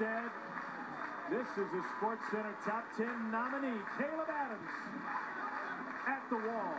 instead, this is a Sports Center Top 10 nominee, Caleb Adams, at the wall.